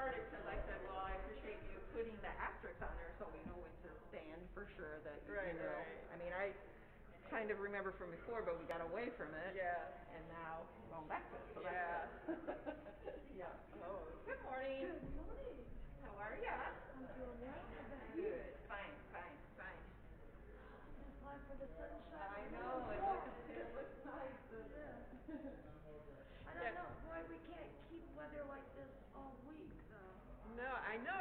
started, cause I said, well, I appreciate you putting the asterisk on there so we know when to stand for sure that, you know. right. I mean, I kind of remember from before, but we got away from it. Yeah. And now we're going back to it, so Yeah. that's good. Yeah. Oh. Good morning. Good morning. How are ya? I'm doing well. How about you? Good, fine, fine, fine. Just glad for the sunshine. I know, it looks, it looks nice. Yeah. I Yeah. don't know why we can't keep weather like this all week though. No, I know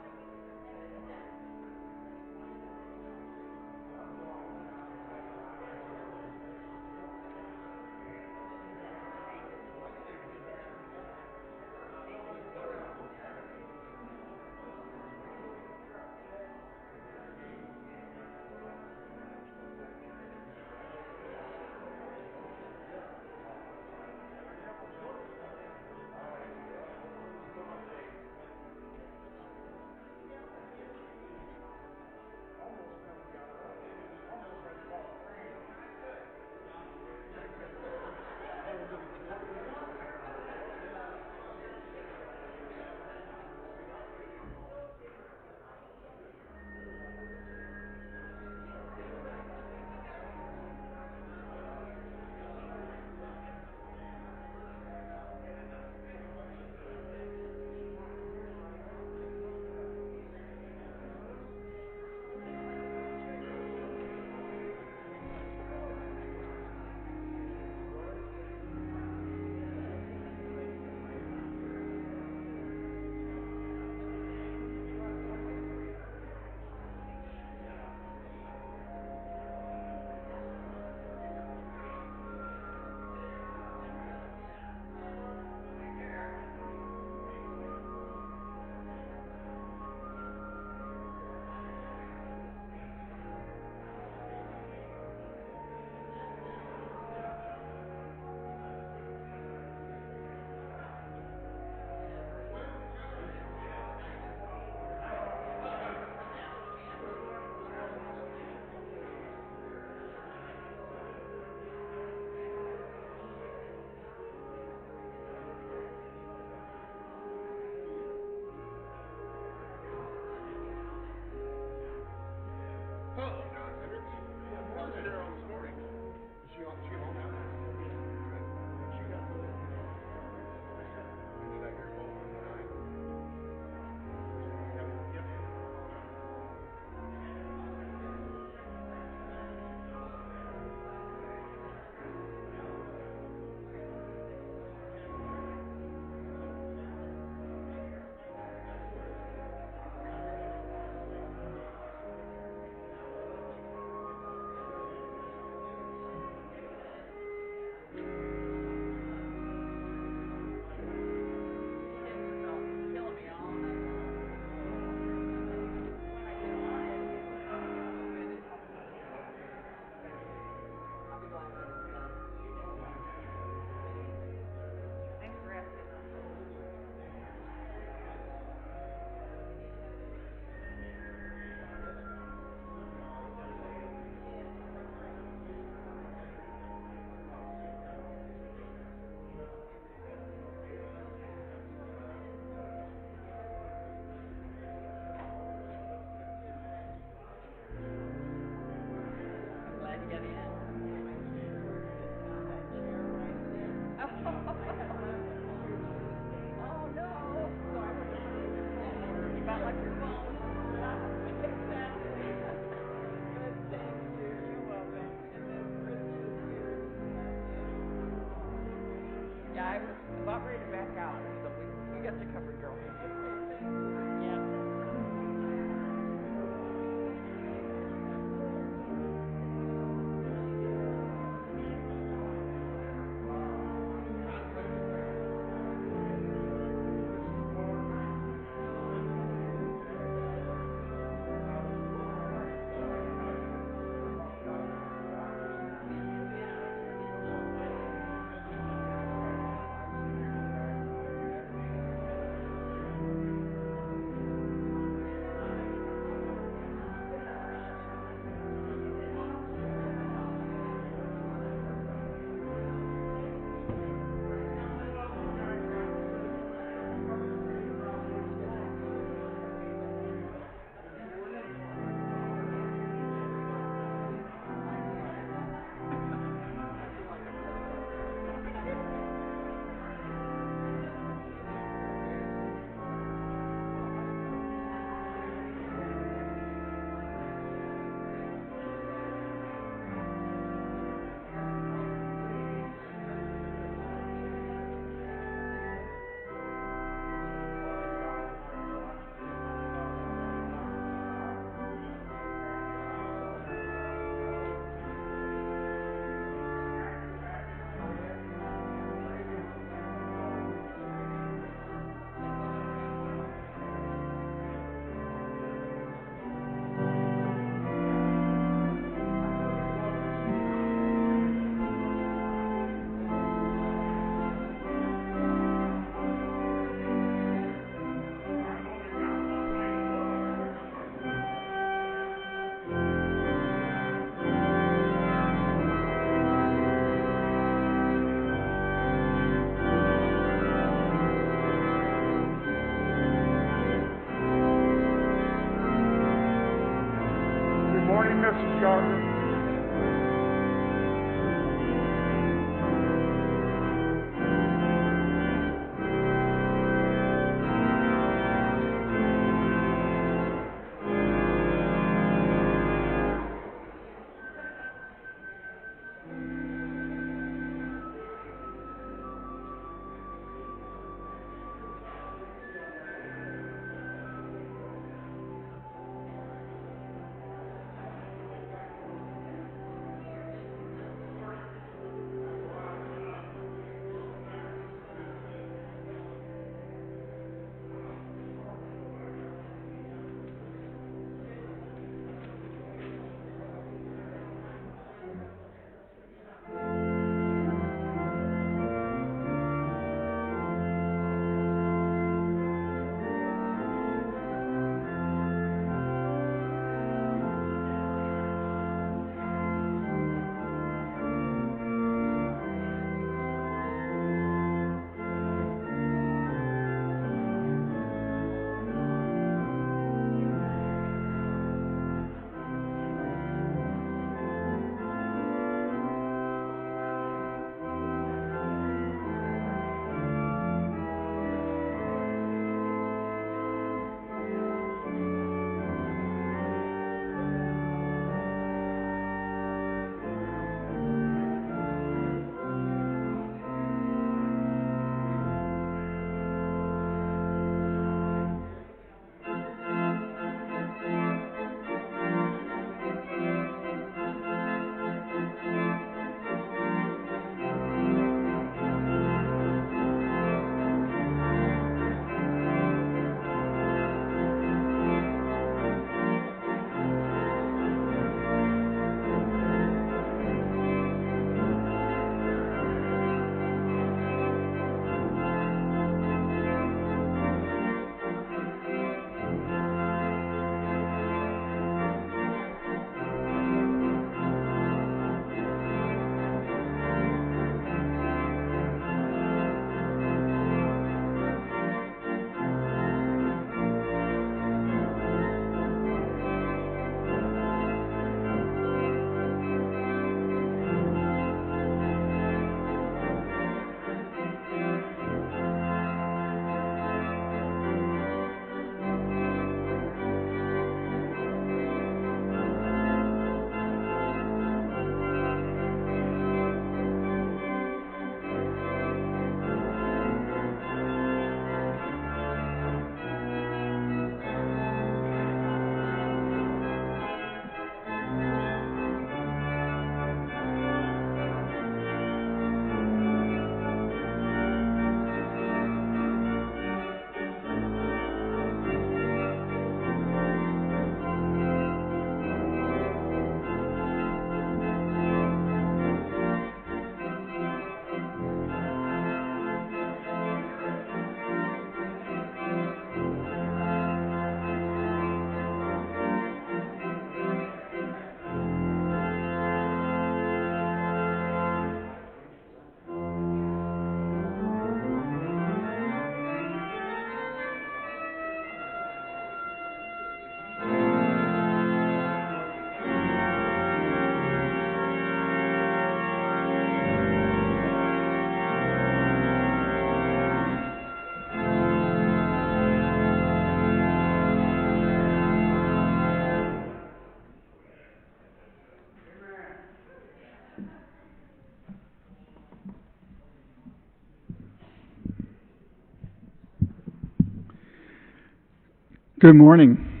Good morning.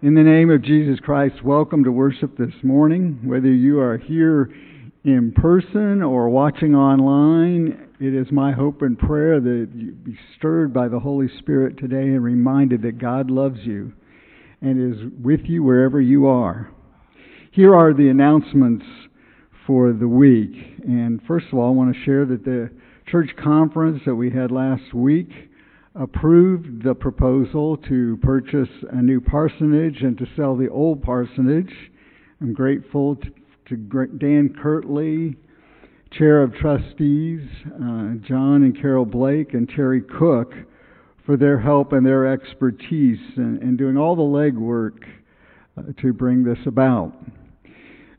In the name of Jesus Christ, welcome to worship this morning. Whether you are here in person or watching online, it is my hope and prayer that you be stirred by the Holy Spirit today and reminded that God loves you and is with you wherever you are. Here are the announcements for the week. And first of all, I want to share that the church conference that we had last week approved the proposal to purchase a new parsonage and to sell the old parsonage. I'm grateful to, to Dan Kirtley, Chair of Trustees, uh, John and Carol Blake, and Terry Cook for their help and their expertise in, in doing all the legwork uh, to bring this about.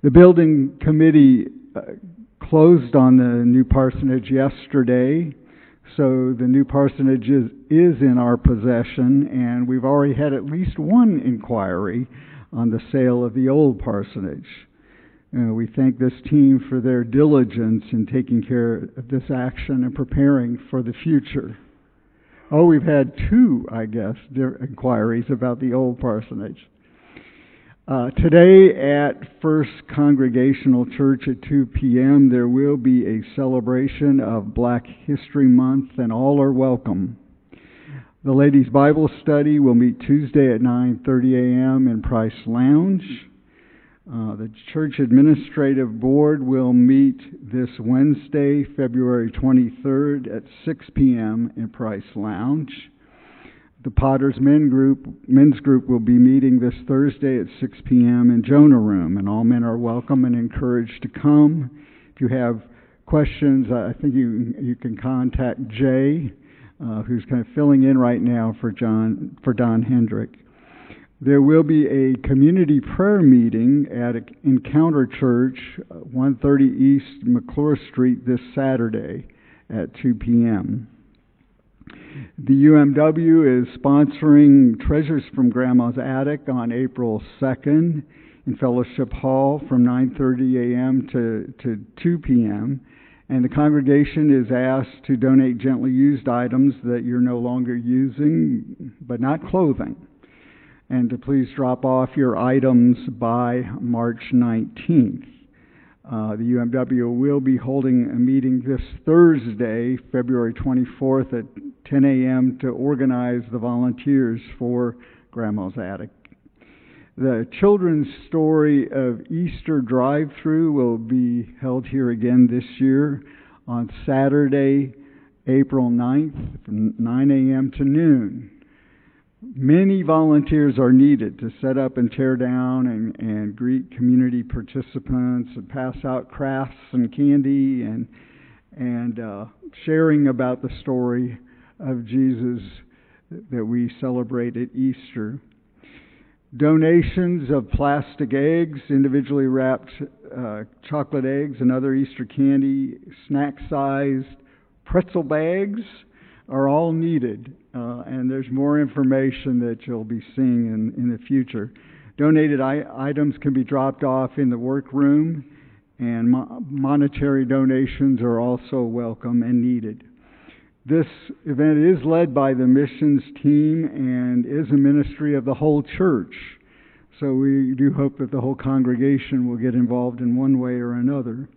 The building committee uh, closed on the new parsonage yesterday. So the new parsonage is, is in our possession, and we've already had at least one inquiry on the sale of the old parsonage. Uh, we thank this team for their diligence in taking care of this action and preparing for the future. Oh, we've had two, I guess, inquiries about the old parsonage. Uh, today at First Congregational Church at 2 p.m., there will be a celebration of Black History Month, and all are welcome. The ladies' Bible study will meet Tuesday at 9:30 a.m. in Price Lounge. Uh, the church administrative board will meet this Wednesday, February 23rd at 6 p.m. in Price Lounge. The Potter's Men group, men's group will be meeting this Thursday at 6 p.m. in Jonah Room, and all men are welcome and encouraged to come. If you have questions, I think you you can contact Jay, uh, who's kind of filling in right now for John for Don Hendrick. There will be a community prayer meeting at Encounter Church, 130 East McClure Street, this Saturday at 2 p.m. The UMW is sponsoring Treasures from Grandma's Attic on April 2nd in Fellowship Hall from 9:30 a.m. to, to 2 p.m. And the congregation is asked to donate gently used items that you're no longer using, but not clothing. And to please drop off your items by March 19th. Uh, the UMW will be holding a meeting this Thursday, February 24th at 10 a.m. to organize the volunteers for Grandma's Attic. The children's story of Easter drive through will be held here again this year on Saturday, April 9th from 9 a.m. to noon. Many volunteers are needed to set up and tear down and, and greet community participants and pass out crafts and candy and and uh, sharing about the story of Jesus that we celebrate at Easter. Donations of plastic eggs, individually wrapped uh, chocolate eggs, and other Easter candy, snack sized pretzel bags are all needed, uh, and there's more information that you'll be seeing in, in the future. Donated I- items can be dropped off in the workroom, and mo- monetary donations are also welcome and needed. This event is led by the missions team and is a ministry of the whole church. So we do hope that the whole congregation will get involved in one way or another.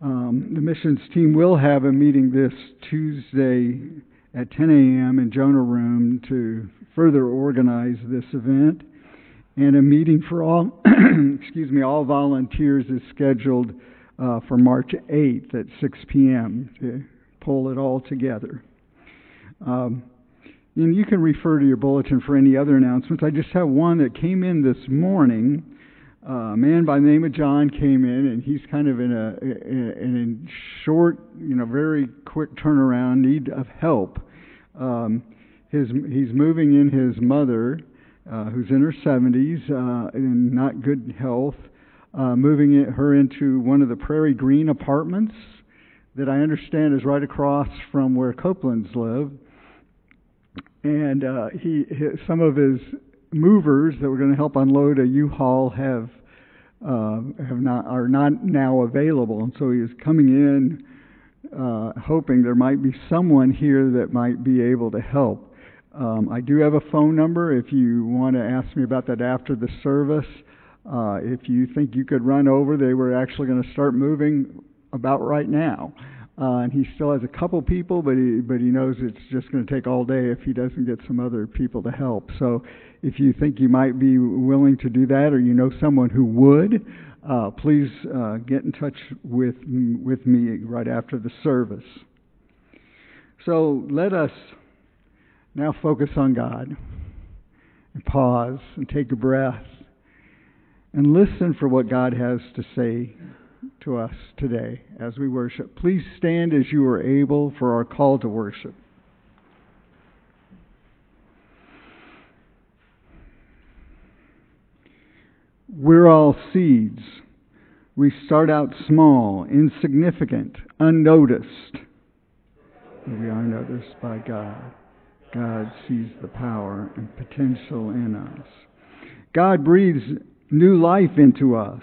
Um, the missions team will have a meeting this Tuesday at 10 a.m. in Jonah Room to further organize this event. And a meeting for all, excuse me, all volunteers is scheduled uh, for March 8th at 6 p.m. to pull it all together. Um, and you can refer to your bulletin for any other announcements. I just have one that came in this morning a man by the name of John came in, and he's kind of in a in short, you know, very quick turnaround need of help. Um, his he's moving in his mother, uh, who's in her 70s uh, in not good health, uh, moving it, her into one of the Prairie Green apartments that I understand is right across from where Copelands live. And uh, he, some of his movers that were going to help unload a U-Haul have uh, have not are not now available, and so he is coming in, uh, hoping there might be someone here that might be able to help. Um, I do have a phone number if you want to ask me about that after the service. Uh, if you think you could run over, they were actually going to start moving about right now. Uh, and he still has a couple people, but he but he knows it's just going to take all day if he doesn't get some other people to help. So, if you think you might be willing to do that, or you know someone who would, uh, please uh, get in touch with with me right after the service. So let us now focus on God and pause and take a breath and listen for what God has to say to us today as we worship. Please stand as you are able for our call to worship. We're all seeds. We start out small, insignificant, unnoticed. We are noticed by God. God sees the power and potential in us. God breathes new life into us.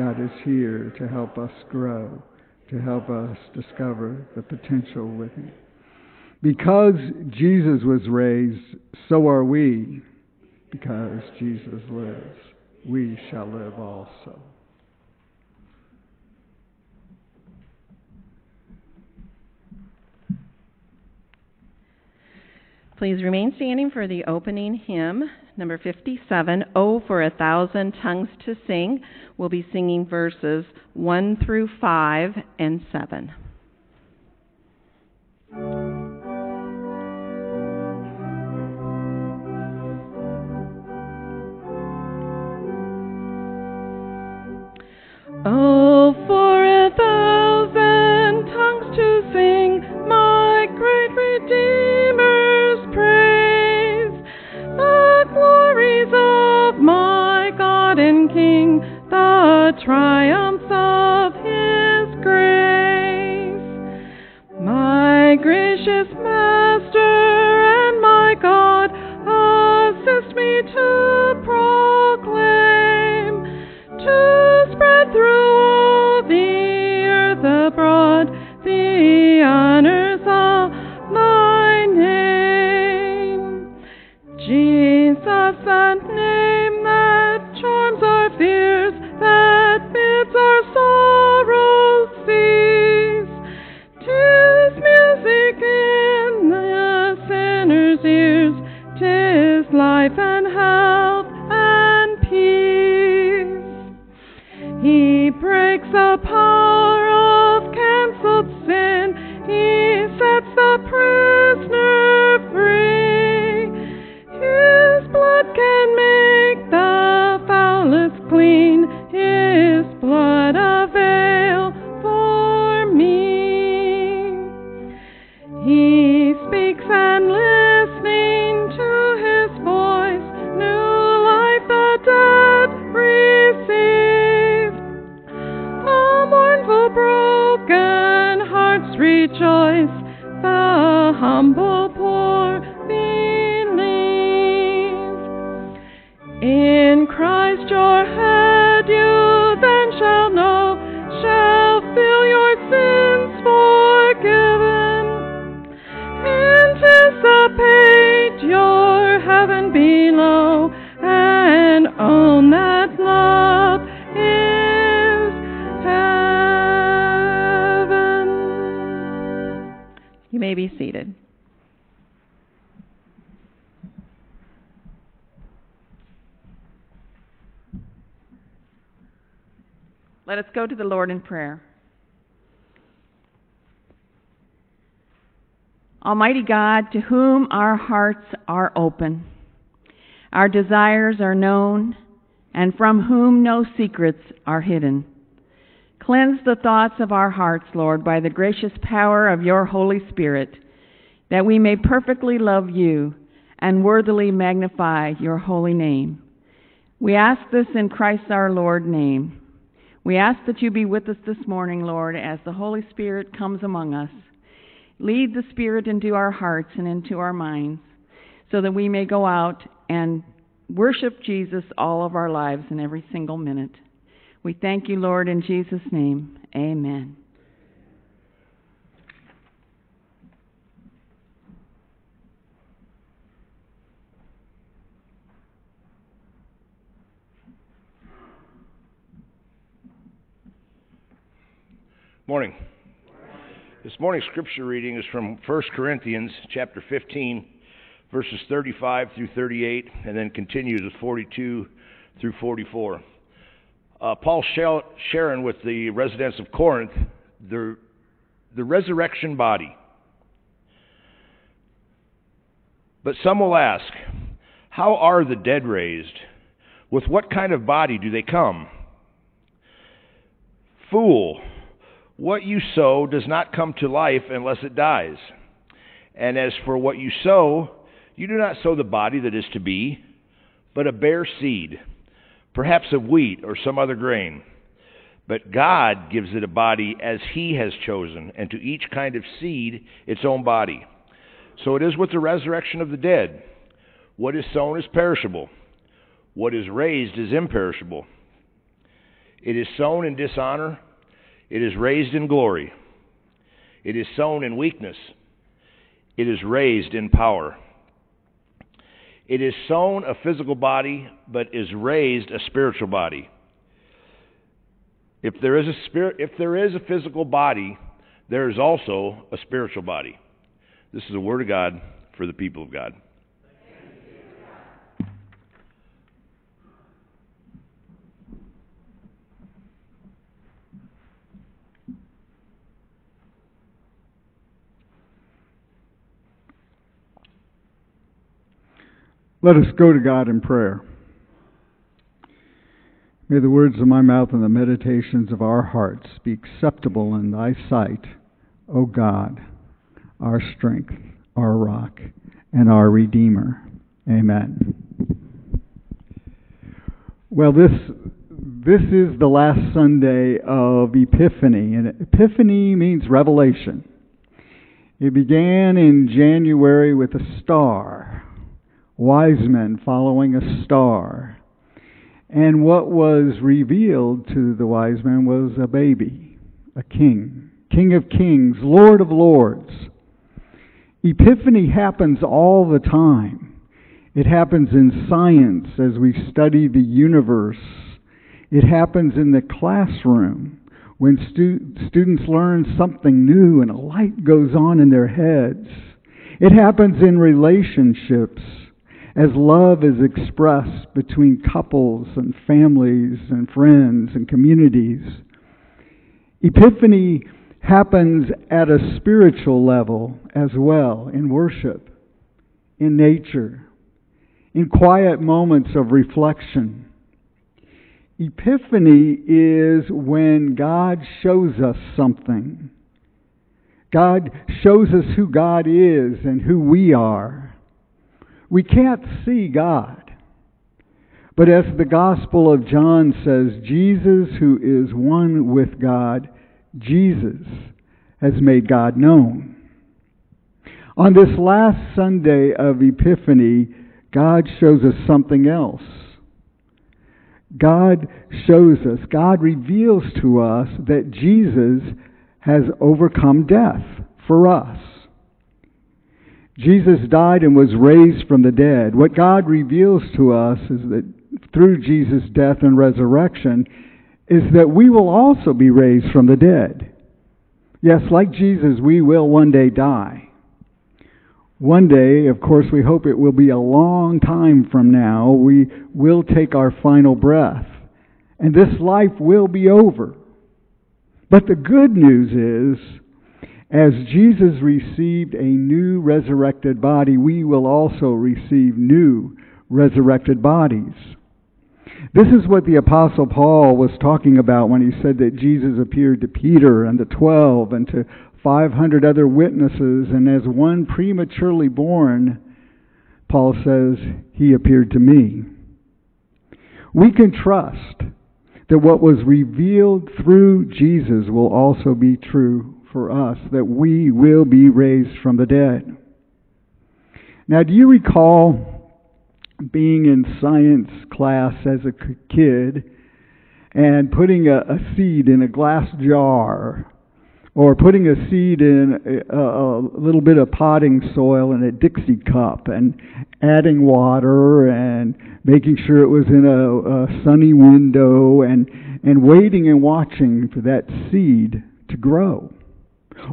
God is here to help us grow, to help us discover the potential within. Because Jesus was raised, so are we. Because Jesus lives, we shall live also. Please remain standing for the opening hymn, number 57, Oh for a Thousand Tongues to Sing. We'll be singing verses 1 through 5 and 7. Oh, the may be seated. Let us go to the Lord in prayer. Almighty God, to whom our hearts are open, our desires are known, and from whom no secrets are hidden. Cleanse the thoughts of our hearts, Lord, by the gracious power of your Holy Spirit, that we may perfectly love you and worthily magnify your holy name. We ask this in Christ our Lord name. We ask that you be with us this morning, Lord, as the Holy Spirit comes among us. Lead the Spirit into our hearts and into our minds so that we may go out and worship Jesus all of our lives in every single minute. We thank you, Lord, in Jesus' name. Amen. Morning. This morning's scripture reading is from 1 Corinthians chapter 15, verses 35 through 38, and then continues with 42 through 44. Uh, Paul sharing with the residents of Corinth the, the resurrection body. But some will ask, How are the dead raised? With what kind of body do they come? Fool, what you sow does not come to life unless it dies. And as for what you sow, you do not sow the body that is to be, but a bare seed, perhaps of wheat or some other grain. But God gives it a body as He has chosen, and to each kind of seed its own body. So it is with the resurrection of the dead. What is sown is perishable, what is raised is imperishable. It is sown in dishonor, it is raised in glory. It is sown in weakness, it is raised in power. It is sown a physical body, but is raised a spiritual body. If there is a spirit, if there is a physical body, there is also a spiritual body. This is the word of God for the people of God. Let us go to God in prayer. May the words of my mouth and the meditations of our hearts be acceptable in thy sight, O God, our strength, our rock, and our Redeemer. Amen. Well, this this is the last Sunday of Epiphany, and Epiphany means revelation. It began in January with a star wise men following a star. And what was revealed to the wise men was a baby, a king, King of kings, Lord of lords. Epiphany happens all the time. It happens in science as we study the universe. It happens in the classroom when stu- students learn something new and a light goes on in their heads. It happens in relationships as love is expressed between couples and families and friends and communities. Epiphany happens at a spiritual level as well in worship, in nature, in quiet moments of reflection. Epiphany is when God shows us something. God shows us who God is and who we are. We can't see God. But as the Gospel of John says, Jesus, who is one with God, Jesus, has made God known. On this last Sunday of Epiphany, God shows us something else. God shows us, God reveals to us that Jesus has overcome death for us. Jesus died and was raised from the dead. What God reveals to us is that through Jesus' death and resurrection is that we will also be raised from the dead. Yes, like Jesus, we will one day die. One day, of course, we hope it will be a long time from now, we will take our final breath. And this life will be over. But the good news is as Jesus received a new resurrected body, we will also receive new resurrected bodies. This is what the Apostle Paul was talking about when he said that Jesus appeared to Peter and the twelve and to 500 other witnesses, and as one prematurely born, Paul says, he appeared to me. We can trust that what was revealed through Jesus will also be true for us that we will be raised from the dead. Now, do you recall being in science class as a kid and putting a, a seed in a glass jar or putting a seed in a, a, little bit of potting soil in a Dixie cup and adding water and making sure it was in a, a sunny window and, and waiting and watching for that seed to grow.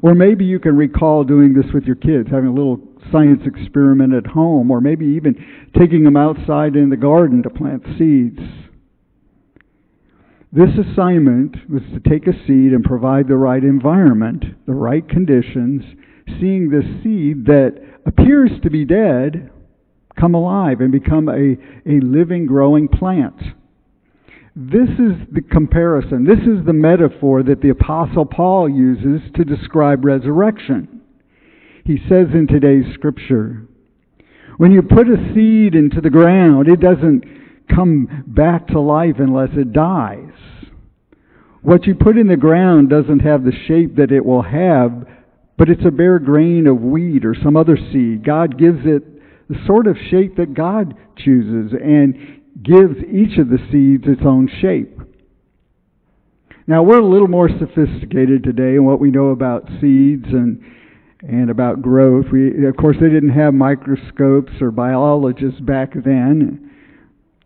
Or maybe you can recall doing this with your kids, having a little science experiment at home, or maybe even taking them outside in the garden to plant seeds. This assignment was to take a seed and provide the right environment, the right conditions, seeing this seed that appears to be dead come alive and become a, a living, growing plant. This is the comparison. This is the metaphor that the Apostle Paul uses to describe resurrection. He says in today's scripture, when you put a seed into the ground, it doesn't come back to life unless it dies. What you put in the ground doesn't have the shape that it will have, but it's a bare grain of wheat or some other seed. God gives it the sort of shape that God chooses and gives each of the seeds its own shape. Now, we're a little more sophisticated today in what we know about seeds and, and about growth. We, of course, they didn't have microscopes or biologists back then.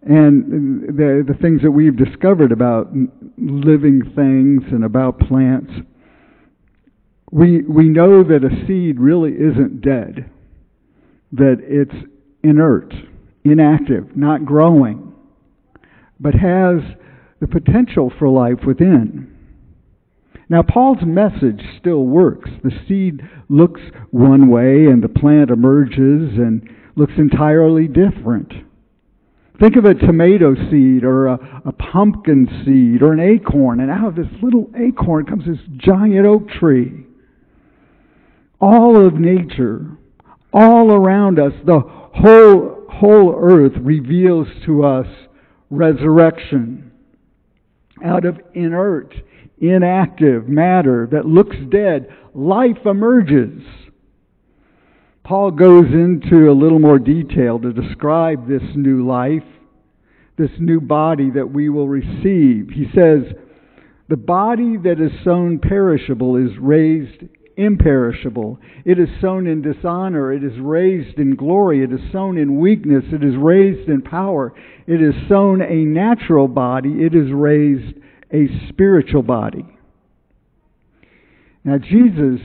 And the, the things that we've discovered about living things and about plants, we, we know that a seed really isn't dead, that it's inert, inactive, not growing, but has the potential for life within. Now, Paul's message still works. The seed looks one way and the plant emerges and looks entirely different. Think of a tomato seed or a, a, pumpkin seed or an acorn, and out of this little acorn comes this giant oak tree. All of nature, all around us, the whole, whole earth reveals to us resurrection. Out of inert, inactive matter that looks dead, life emerges. Paul goes into a little more detail to describe this new life, this new body that we will receive. He says, The body that is sown perishable is raised imperishable. It is sown in dishonor. It is raised in glory. It is sown in weakness. It is raised in power. It is sown a natural body. It is raised a spiritual body. Now, Jesus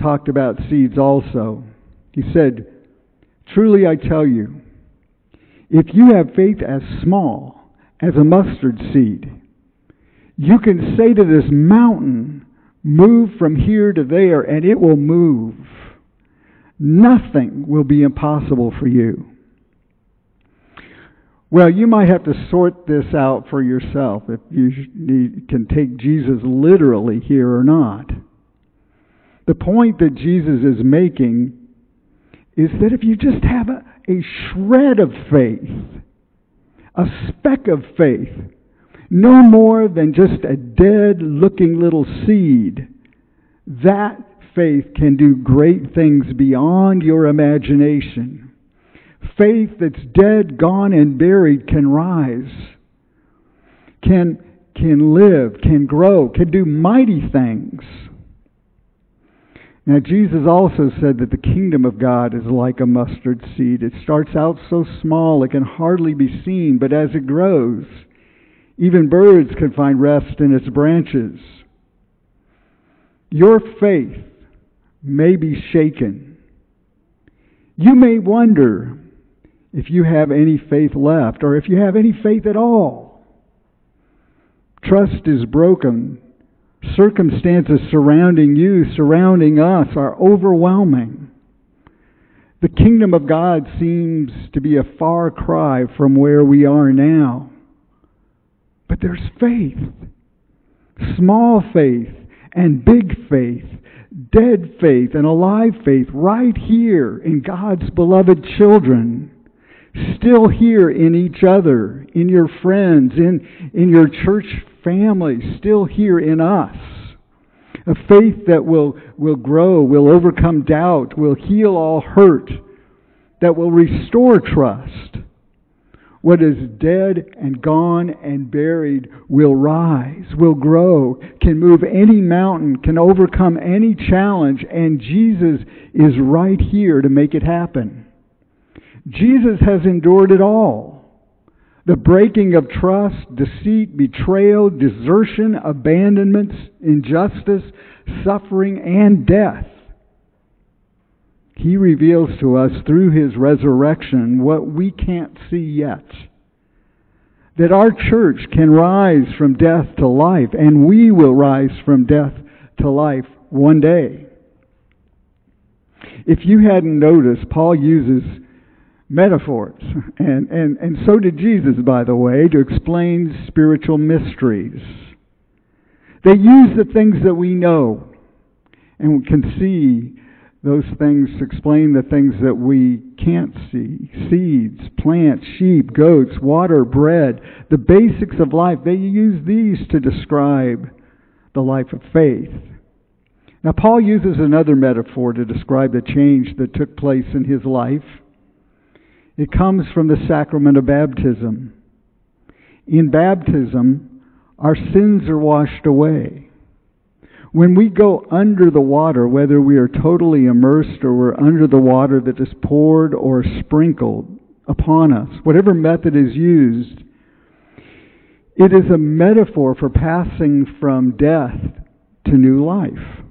talked about seeds also. He said, Truly I tell you, if you have faith as small as a mustard seed, you can say to this mountain, Move from here to there, and it will move. Nothing will be impossible for you. Well, you might have to sort this out for yourself if you can take Jesus literally here or not. The point that Jesus is making is that if you just have a, a shred of faith, a speck of faith, no more than just a dead looking little seed, that faith can do great things beyond your imagination. Faith that's dead, gone, and buried can rise, can, can live, can grow, can do mighty things. Now, Jesus also said that the kingdom of God is like a mustard seed. It starts out so small it can hardly be seen, but as it grows, even birds can find rest in its branches. Your faith may be shaken. You may wonder if you have any faith left or if you have any faith at all. Trust is broken circumstances surrounding you, surrounding us, are overwhelming. The kingdom of God seems to be a far cry from where we are now. But there's faith. Small faith and big faith, dead faith and alive faith right here in God's beloved children. Still here in each other, in your friends, in, in your church family still here in us. A faith that will, will grow, will overcome doubt, will heal all hurt, that will restore trust. What is dead and gone and buried will rise, will grow, can move any mountain, can overcome any challenge, and Jesus is right here to make it happen. Jesus has endured it all. the breaking of trust, deceit, betrayal, desertion, abandonments, injustice, suffering, and death. He reveals to us through His resurrection what we can't see yet. That our church can rise from death to life, and we will rise from death to life one day. If you hadn't noticed, Paul uses metaphors, and, and, and so did Jesus, by the way, to explain spiritual mysteries. They use the things that we know and can see those things explain the things that we can't see seeds, plants, sheep, goats, water, bread, the basics of life. They use these to describe the life of faith. Now, Paul uses another metaphor to describe the change that took place in his life. It comes from the sacrament of baptism. In baptism, our sins are washed away. When we go under the water, whether we are totally immersed or we're under the water that is poured or sprinkled upon us, whatever method is used, it is a metaphor for passing from death to new life.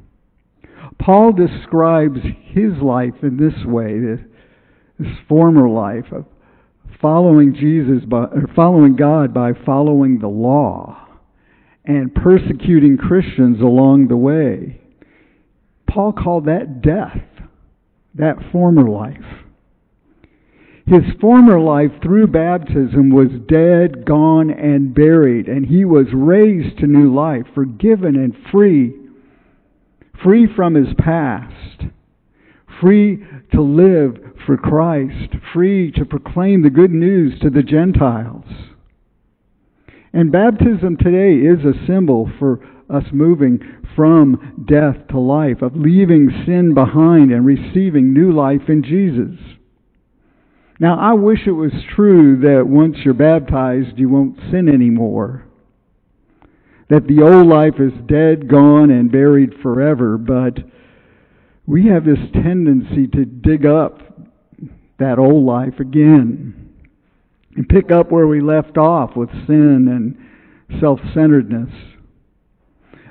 Paul describes his life in this way, this, former life of following Jesus by, or following God by following the law and persecuting Christians along the way. Paul called that death, that former life. His former life through baptism was dead, gone, and buried, and he was raised to new life, forgiven and free, free from his past, free to live for Christ, free to proclaim the good news to the Gentiles. And baptism today is a symbol for us moving from death to life, of leaving sin behind and receiving new life in Jesus. Now, I wish it was true that once you're baptized, you won't sin anymore. That the old life is dead, gone, and buried forever, but we have this tendency to dig up that old life again and pick up where we left off with sin and self centeredness.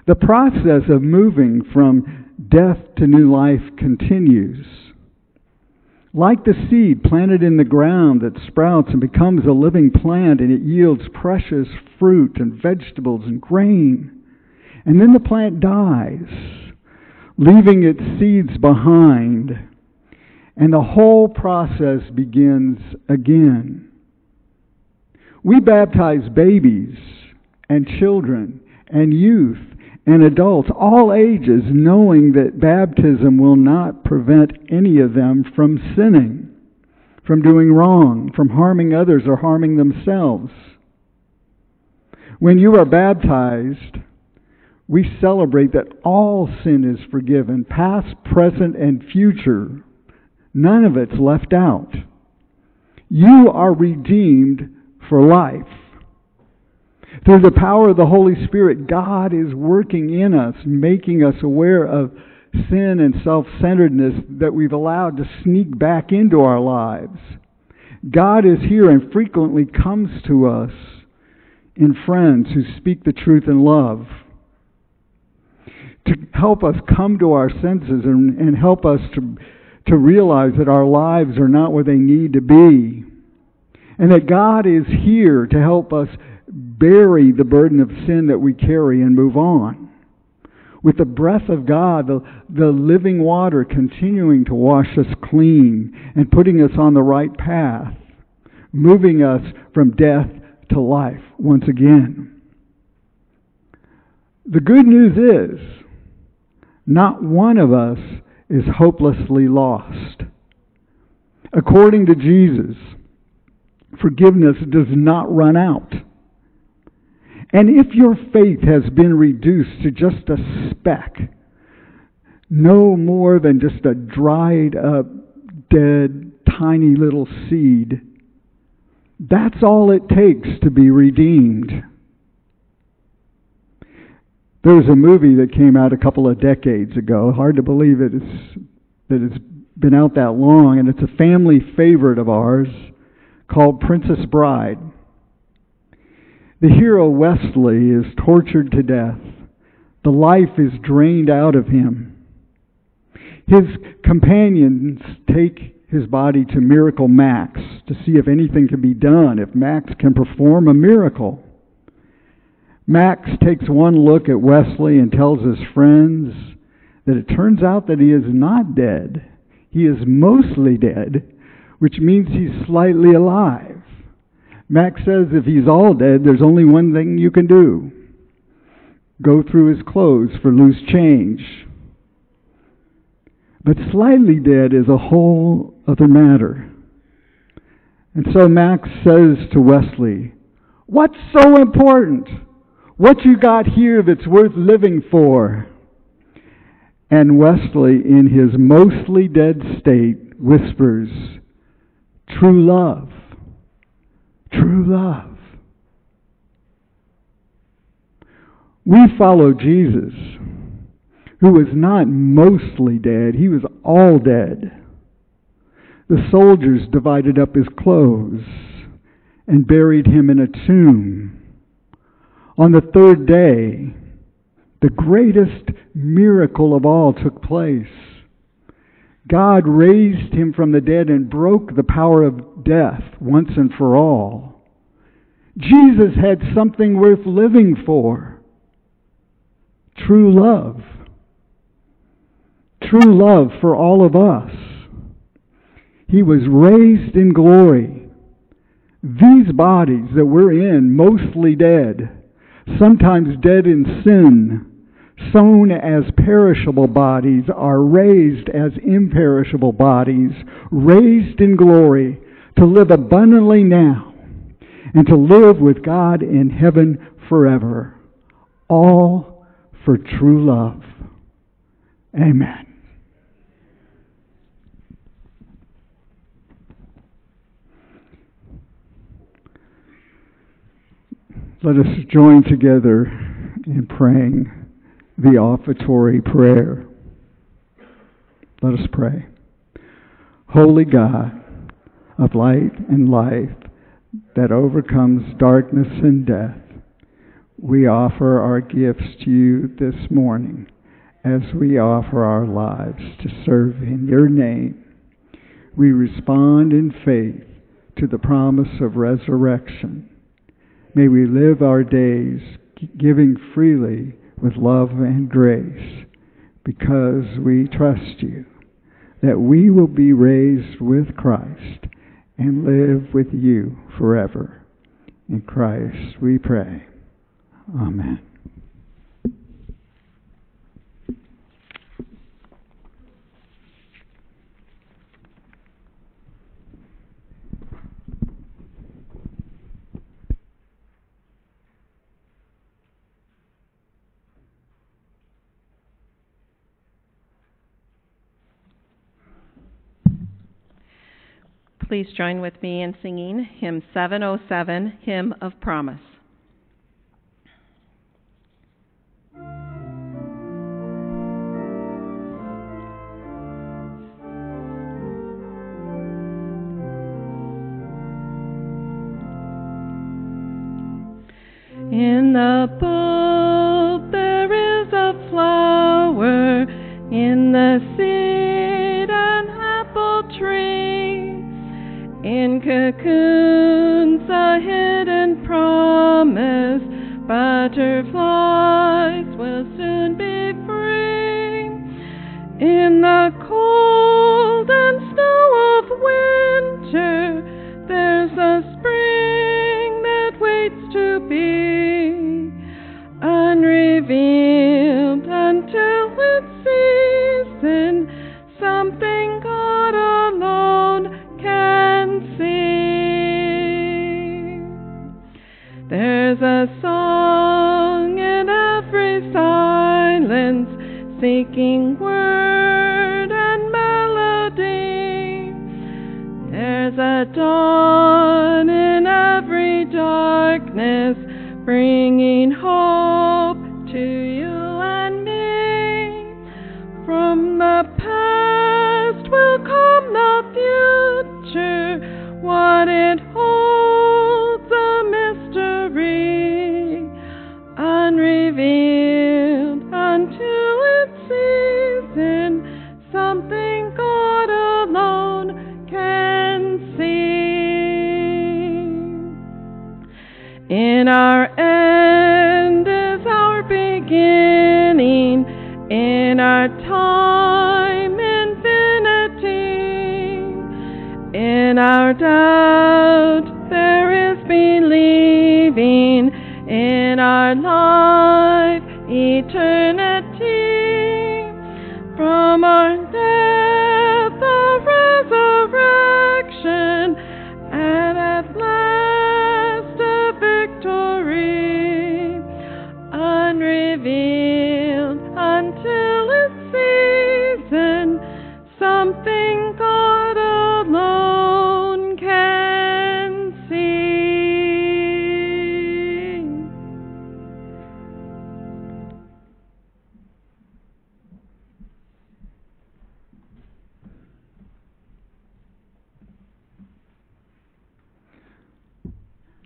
The process of moving from death to new life continues. Like the seed planted in the ground that sprouts and becomes a living plant and it yields precious fruit and vegetables and grain. And then the plant dies, leaving its seeds behind. And the whole process begins again. We baptize babies and children and youth and adults, all ages, knowing that baptism will not prevent any of them from sinning, from doing wrong, from harming others or harming themselves. When you are baptized, we celebrate that all sin is forgiven, past, present, and future. None of it's left out. You are redeemed for life. Through the power of the Holy Spirit, God is working in us, making us aware of sin and self centeredness that we've allowed to sneak back into our lives. God is here and frequently comes to us in friends who speak the truth in love to help us come to our senses and, and help us to, to realize that our lives are not where they need to be and that God is here to help us bury the burden of sin that we carry and move on. With the breath of God, the, the living water continuing to wash us clean and putting us on the right path, moving us from death to life once again. The good news is, not one of us is hopelessly lost. According to Jesus, forgiveness does not run out. And if your faith has been reduced to just a speck, no more than just a dried up, dead, tiny little seed, that's all it takes to be redeemed. There was a movie that came out a couple of decades ago. Hard to believe it is, that it's been out that long, and it's a family favorite of ours called Princess Bride. The hero Westley is tortured to death. The life is drained out of him. His companions take his body to Miracle Max to see if anything can be done, if Max can perform a miracle. Max takes one look at Westley and tells his friends that it turns out that he is not dead. He is mostly dead, which means he's slightly alive. Max says if he's all dead, there's only one thing you can do go through his clothes for loose change. But slightly dead is a whole other matter. And so Max says to Westley, What's so important? What you got here that's worth living for? And Westley, in his mostly dead state, whispers, True love. True love. We follow Jesus, who was not mostly dead, he was all dead. The soldiers divided up his clothes and buried him in a tomb. On the third day, the greatest miracle of all took place. God raised him from the dead and broke the power of death once and for all. Jesus had something worth living for true love. True love for all of us. He was raised in glory. These bodies that we're in, mostly dead, sometimes dead in sin, sown as perishable bodies, are raised as imperishable bodies, raised in glory to live abundantly now and to live with God in heaven forever. All for true love. Amen. Let us join together in praying the offertory prayer. Let us pray. Holy God of light and life that overcomes darkness and death, we offer our gifts to you this morning as we offer our lives to serve in your name. We respond in faith to the promise of resurrection. May we live our days giving freely with love and grace because we trust you that we will be raised with Christ and live with you forever. In Christ we pray. Amen. Please join with me in singing hymn 707, Hymn of Promise. In the bulb there is a flower, in the seed an apple tree, in cocoons a hidden promise, butterflies will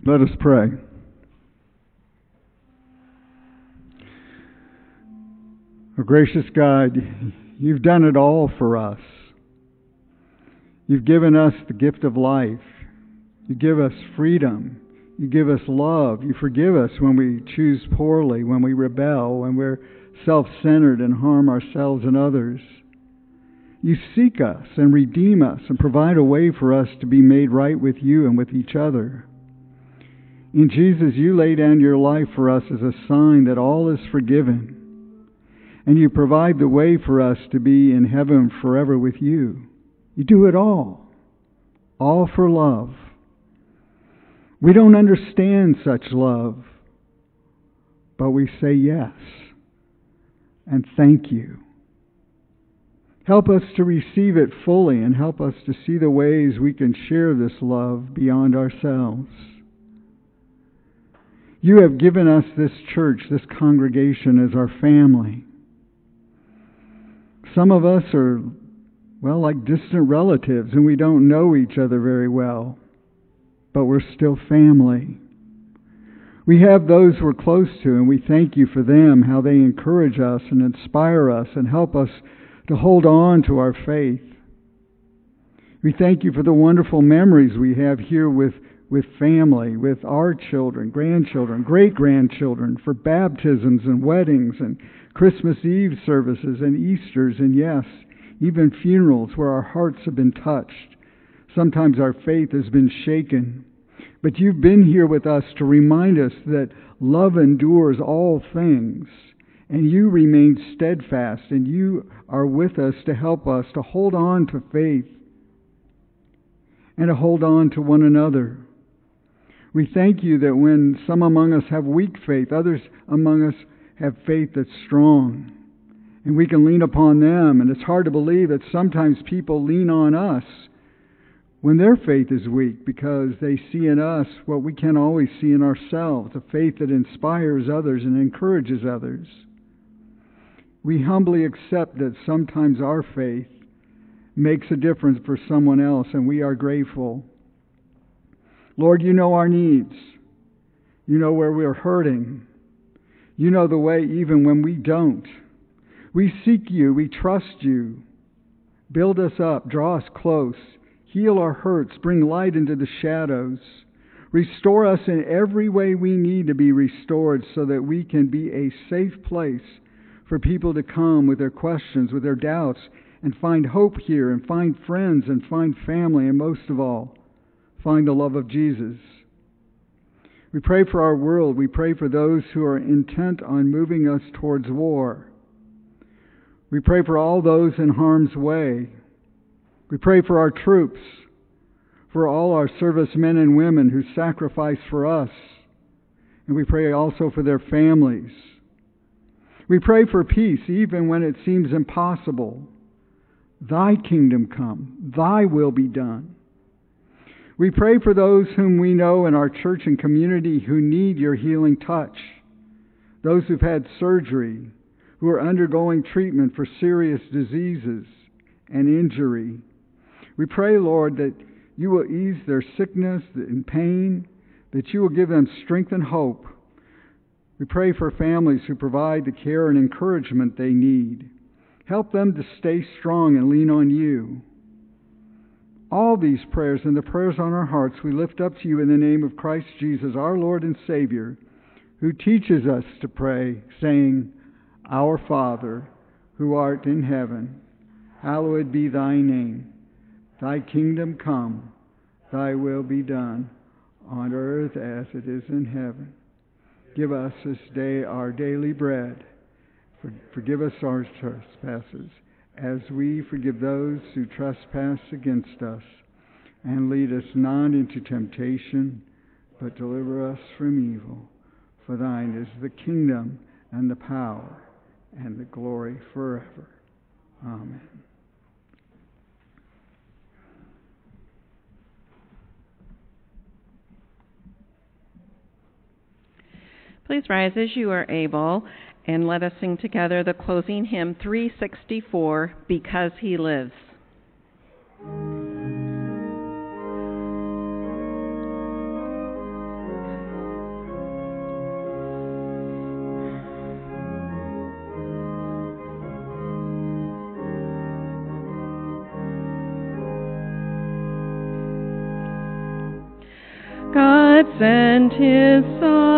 Let us pray. Oh, gracious God, you've done it all for us. You've given us the gift of life. You give us freedom. You give us love. You forgive us when we choose poorly, when we rebel, when we're self centered and harm ourselves and others. You seek us and redeem us and provide a way for us to be made right with you and with each other. In Jesus, you lay down your life for us as a sign that all is forgiven. And you provide the way for us to be in heaven forever with you. You do it all. All for love. We don't understand such love, but we say yes and thank you. Help us to receive it fully and help us to see the ways we can share this love beyond ourselves. You have given us this church, this congregation, as our family. Some of us are, well, like distant relatives, and we don't know each other very well, but we're still family. We have those we're close to, and we thank you for them, how they encourage us and inspire us and help us to hold on to our faith. We thank you for the wonderful memories we have here with, with family, with our children, grandchildren, great grandchildren, for baptisms and weddings and Christmas Eve services and Easters, and yes, even funerals where our hearts have been touched. Sometimes our faith has been shaken. But you've been here with us to remind us that love endures all things, and you remain steadfast, and you are with us to help us to hold on to faith and to hold on to one another. We thank you that when some among us have weak faith, others among us have faith that's strong. And we can lean upon them. And it's hard to believe that sometimes people lean on us when their faith is weak because they see in us what we can't always see in ourselves a faith that inspires others and encourages others. We humbly accept that sometimes our faith makes a difference for someone else, and we are grateful. Lord, you know our needs. You know where we're hurting. You know the way even when we don't. We seek you. We trust you. Build us up. Draw us close. Heal our hurts. Bring light into the shadows. Restore us in every way we need to be restored so that we can be a safe place for people to come with their questions, with their doubts, and find hope here, and find friends, and find family, and most of all, find the love of Jesus. We pray for our world. We pray for those who are intent on moving us towards war. We pray for all those in harm's way. We pray for our troops, for all our servicemen and women who sacrifice for us. And we pray also for their families. We pray for peace even when it seems impossible. Thy kingdom come, thy will be done. We pray for those whom we know in our church and community who need your healing touch, those who've had surgery, who are undergoing treatment for serious diseases and injury. We pray, Lord, that you will ease their sickness and pain, that you will give them strength and hope. We pray for families who provide the care and encouragement they need. Help them to stay strong and lean on you all these prayers and the prayers on our hearts we lift up to you in the name of Christ Jesus, our Lord and Savior, who teaches us to pray, saying, Our Father, who art in heaven, hallowed be thy name. Thy kingdom come, thy will be done, on earth as it is in heaven. Give us this day our daily bread. Forgive us our trespasses as we forgive those who trespass against us. And lead us not into temptation, but deliver us from evil. For thine is the kingdom, and the power, and the glory forever. Amen. Please rise as you are able and let us sing together the closing hymn 364 Because He Lives. God sent his son.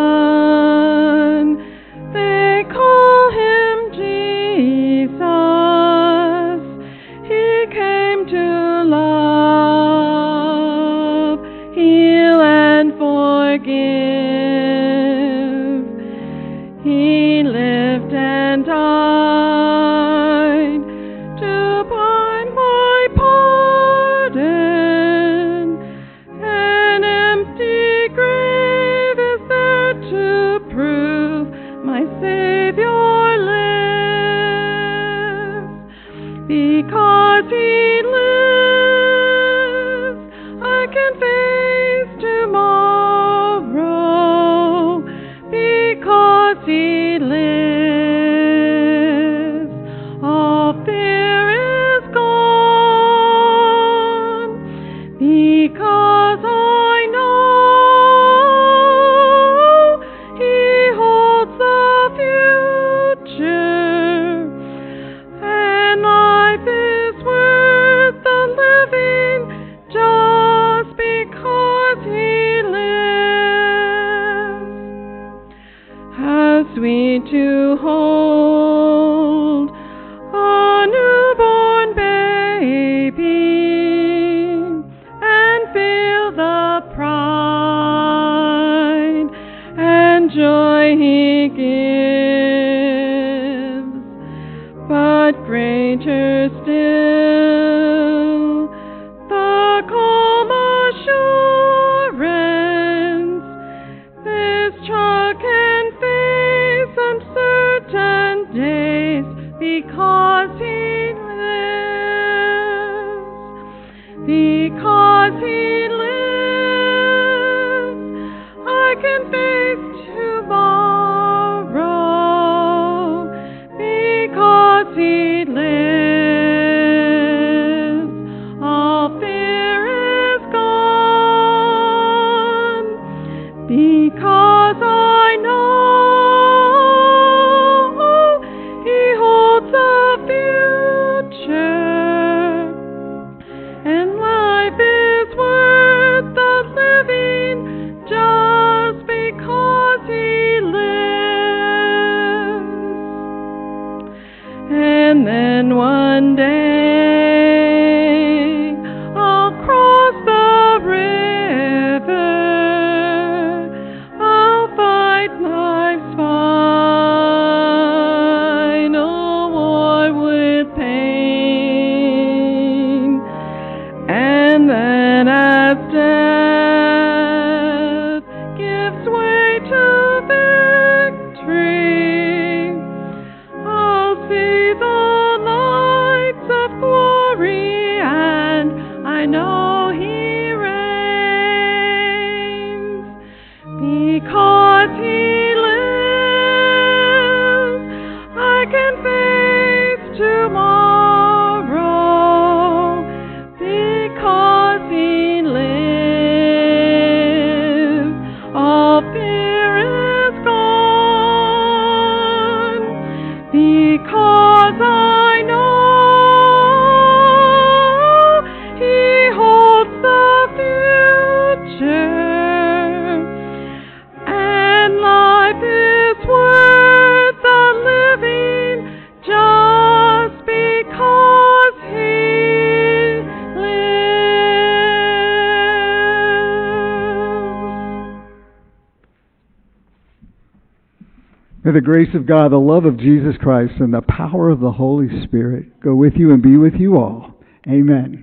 The grace of God, the love of Jesus Christ, and the power of the Holy Spirit go with you and be with you all. Amen.